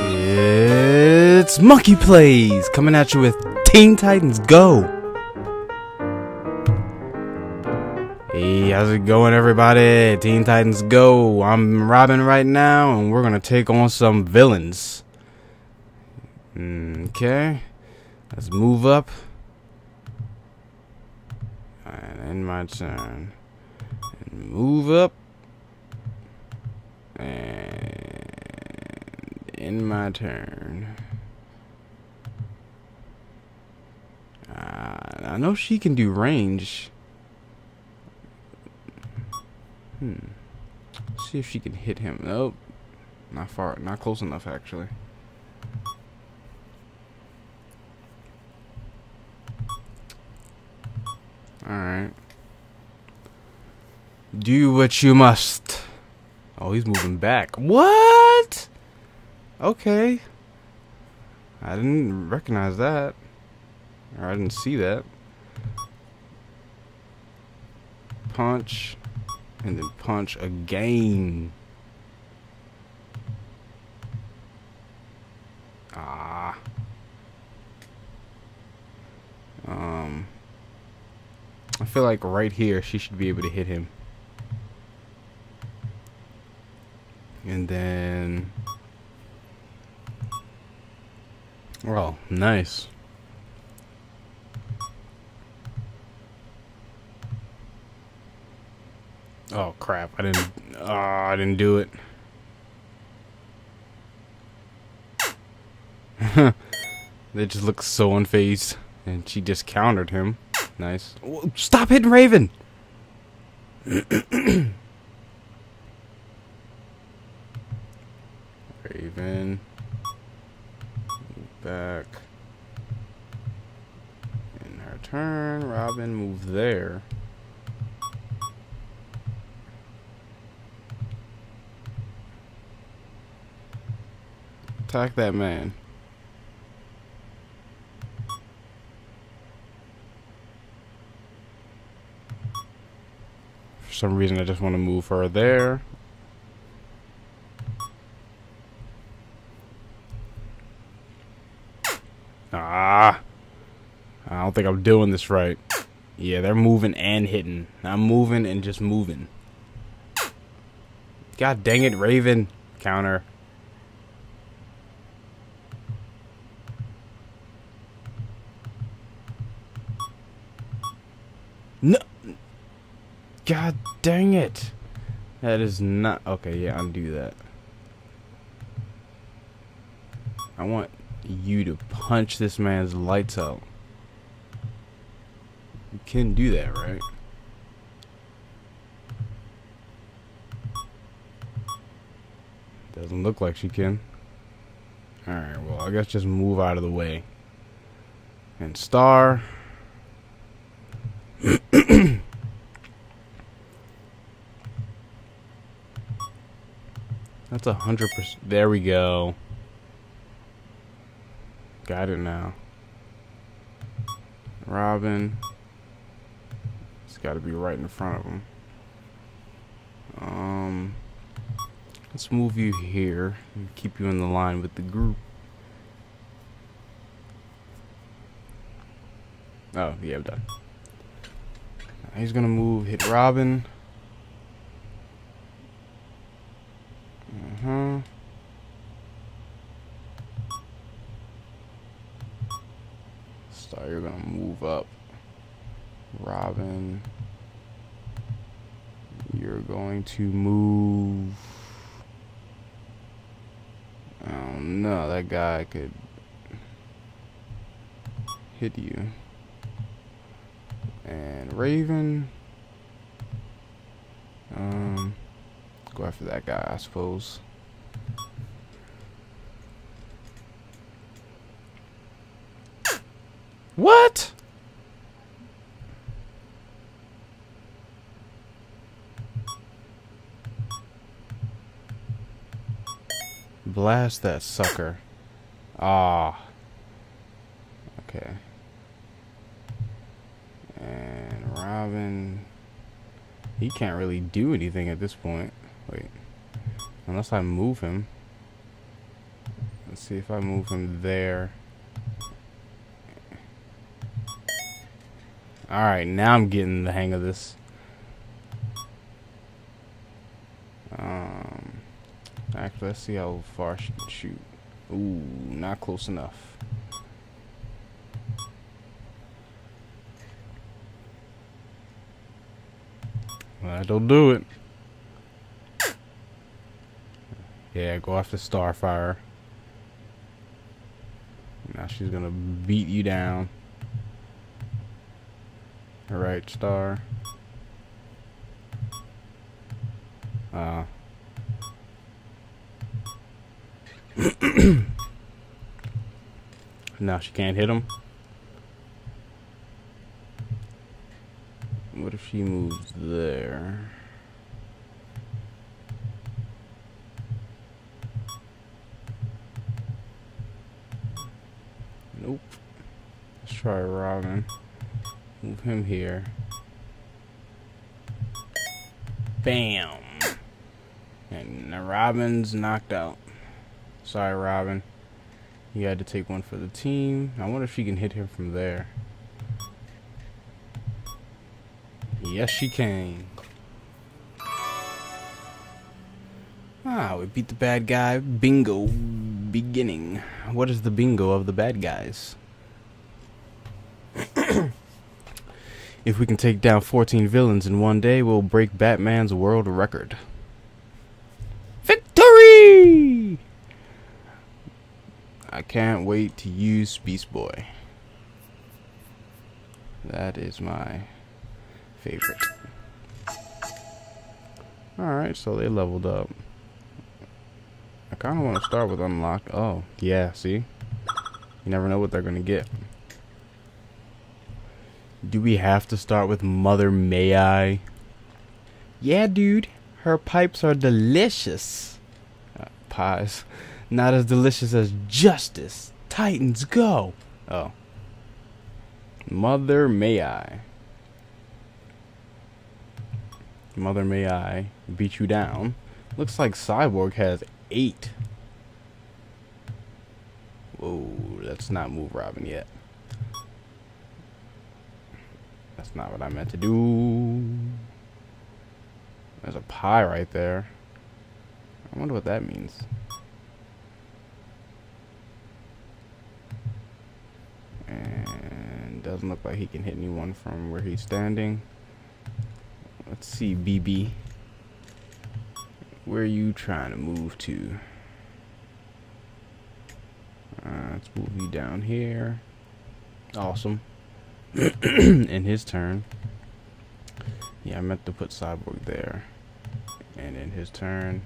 It's Monkey Plays coming at you with Teen Titans Go. Hey, how's it going, everybody? Teen Titans Go. I'm Robin right now, and we're gonna take on some villains. Okay, let's move up. And end my turn. And move up. In my turn. Uh, I know she can do range. Hmm. See if she can hit him. Nope. Not far. Not close enough, actually. Alright. Do what you must. Oh, he's moving back. What? Okay. I didn't recognize that. Or I didn't see that. Punch. And then punch again. Ah. Um. I feel like right here she should be able to hit him. And then Oh, nice. Oh crap! I didn't. Oh, I didn't do it. they just look so unfazed, and she just countered him. Nice. Stop hitting Raven. Raven back. In her turn, Robin move there. Attack that man. For some reason, I just want to move her there. Ah. I don't think I'm doing this right. Yeah, they're moving and hitting. I'm moving and just moving. God dang it, Raven. Counter. No. God dang it. That is not... Okay, yeah, undo that. I want you to punch this man's lights out. Can do that, right? Doesn't look like she can. Alright, well, I guess just move out of the way. And star. That's a hundred percent. There we go. Got it now. Robin. Got to be right in front of him. Um, let's move you here and keep you in the line with the group. Oh, yeah, I'm done. He's gonna move, hit Robin. Uh huh. Star, you're gonna move up. Robin, you're going to move. Oh no, that guy could hit you. And Raven, um, go after that guy, I suppose. What? Blast that sucker. Ah. Okay. And Robin. He can't really do anything at this point. Wait. Unless I move him. Let's see if I move him there. Alright, now I'm getting the hang of this. Um, actually, let's see how far she can shoot. Ooh, not close enough. Well, that'll do it. Yeah, go after Starfire. Now she's gonna beat you down. Alright, Star. Uh. now she can't hit him. What if she moves there? Nope. Let's try Robin. Move him here. Bam! And Robin's knocked out. Sorry, Robin. You had to take one for the team. I wonder if she can hit him from there. Yes, she can. Ah, we beat the bad guy. Bingo. Beginning. What is the bingo of the bad guys? if we can take down 14 villains in one day, we'll break Batman's world record. I can't wait to use Beast Boy. That is my favorite. Alright, so they leveled up. I kind of want to start with unlock. Oh, yeah, see? You never know what they're going to get. Do we have to start with Mother Mae-Eye? Yeah, dude. Her pipes are delicious. Uh, pies. Not as delicious as Justice. Titans, go! Oh. Mother Mae-Eye. Mother May I beat you down. Looks like Cyborg has eight. Whoa, let's not move Robin yet. That's not what I meant to do. There's a pie right there. I wonder what that means. And doesn't look like he can hit anyone from where he's standing. Let's see, BB. Where are you trying to move to? Uh, let's move you down here. Awesome. in his turn. Yeah, I meant to put Cyborg there. And in his turn,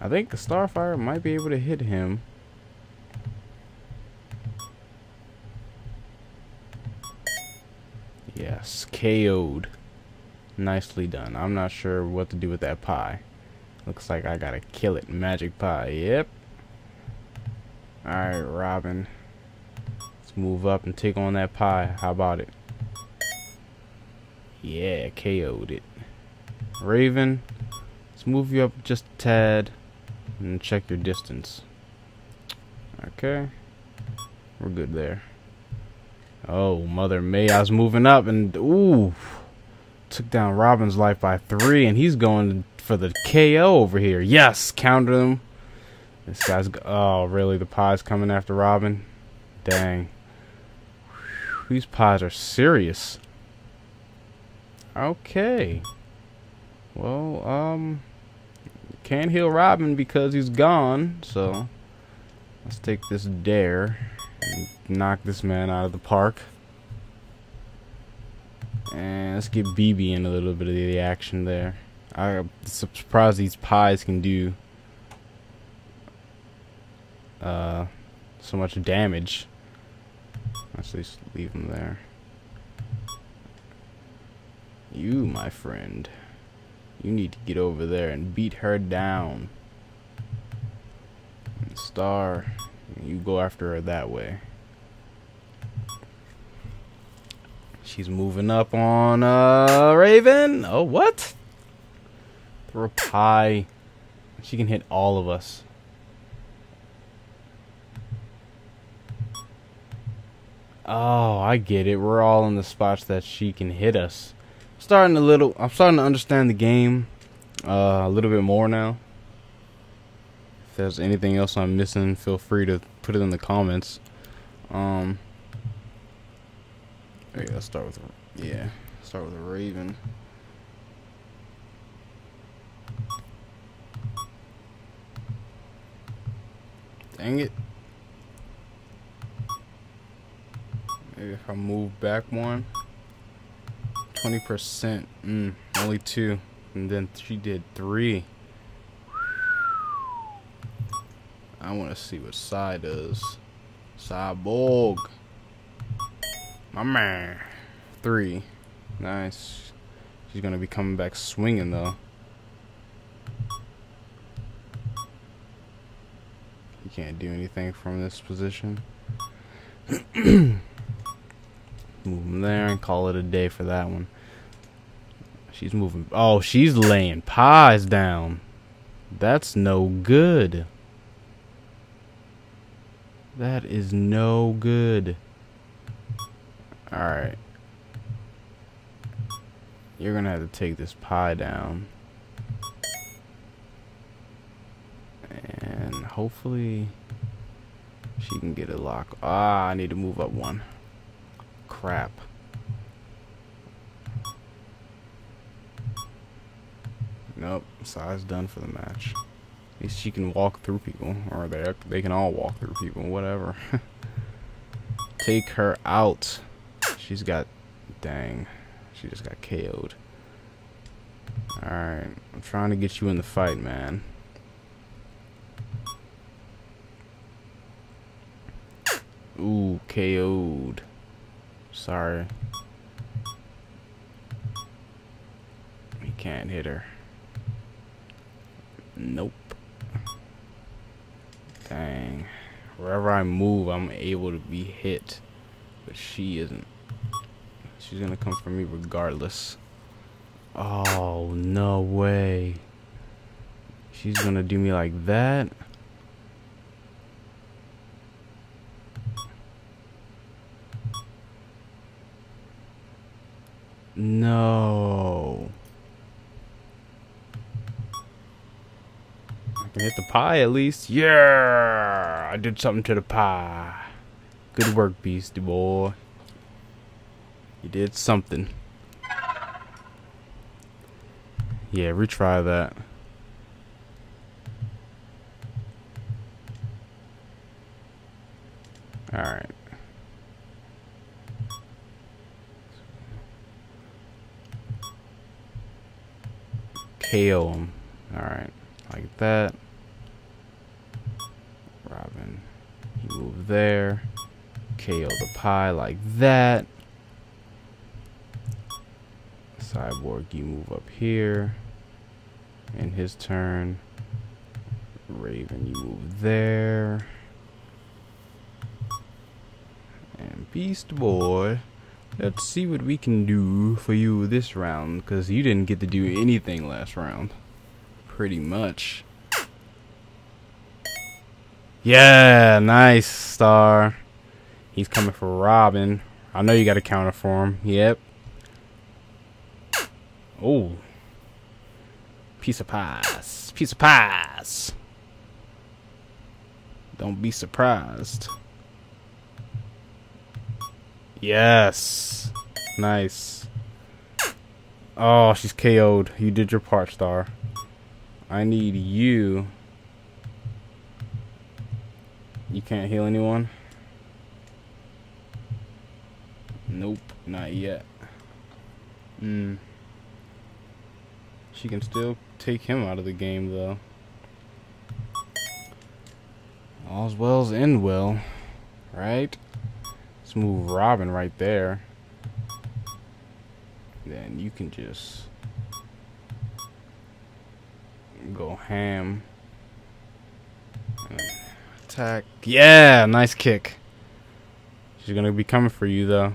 I think the Starfire might be able to hit him. Yes, KO'd. Nicely done. I'm not sure what to do with that pie. Looks like I gotta kill it. Magic pie. Yep. Alright, Robin. Let's move up and take on that pie. How about it? Yeah, KO'd it. Raven, let's move you up just a tad and check your distance. Okay. We're good there. Oh, Mother Mae-Eye was moving up and ooh took down Robin's life by three, and he's going for the KO over here. Yes, counter him. This guy's oh really? The pie's coming after Robin. Dang. These pies are serious. Okay. Well, um, can't heal Robin because he's gone. So let's take this dare knock this man out of the park. And let's get BB in a little bit of the action there. I'm surprised these pies can do uh, so much damage. Let's just leave them there. You, my friend, you need to get over there and beat her down. And Star, you go after her that way. She's moving up on uh, Raven. Oh, what? Throw a pie. She can hit all of us. Oh, I get it. We're all in the spots that she can hit us. Starting a little. I'm starting to understand the game uh, a little bit more now. There's anything else I'm missing, feel free to put it in the comments. Um. Let's start with yeah. Start with a Raven. Dang it. Maybe if I move back one. 20%. Mm, only two. And then she did three. I want to see what Cy does. Cyborg. My man. Three. Nice. She's going to be coming back swinging, though. You can't do anything from this position. Move him there and call it a day for that one. She's moving. Oh, she's laying pies down. That's no good. That is no good. Alright. You're gonna have to take this pie down. And hopefully she can get a lock. Ah, I need to move up one crap. Nope, Cy's done for the match. Least she can walk through people, or they they can all walk through people, whatever. Take her out. She's got, dang, she just got KO'd. Alright, I'm trying to get you in the fight, man. Ooh, KO'd. Sorry. He can't hit her. Nope. Dang. Wherever I move, I'm able to be hit. But she isn't. She's gonna come for me regardless. Oh, no way. She's gonna do me like that? No. I can hit the pie at least. Yeah! I did something to the pie. Good work, Beastie Boy. You did something. Yeah, retry that. Alright. KO him. Alright, like that. Robin, you move there. KO the pie like that. Cyborg, you move up here. In his turn. Raven, you move there. And Beast Boy. Let's see what we can do for you this round, because you didn't get to do anything last round. Pretty much. Yeah, nice, Star. He's coming for Robin. I know you got a counter for him. Yep. Oh. Piece of pies. Piece of pies. Don't be surprised. Yes. Nice. Oh, she's KO'd. You did your part, Star. I need you. You can't heal anyone? Nope, not yet. Hmm. She can still take him out of the game, though. All's well's end well, right? Let's move Robin right there. Then you can just go ham. Attack. Yeah, nice kick. She's gonna be coming for you though.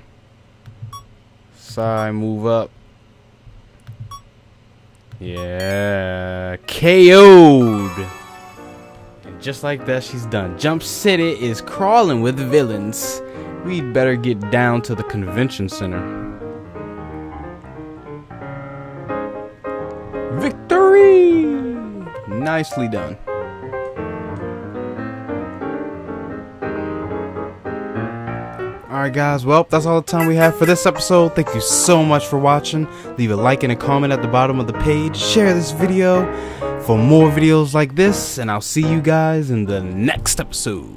Side move up. Yeah, KO'd. And just like that, she's done. Jump City is crawling with villains. We'd better get down to the convention center. Victory! Nicely done. Alright guys, well, that's all the time we have for this episode. Thank you so much for watching. Leave a like and a comment at the bottom of the page. Share this video for more videos like this, and I'll see you guys in the next episode.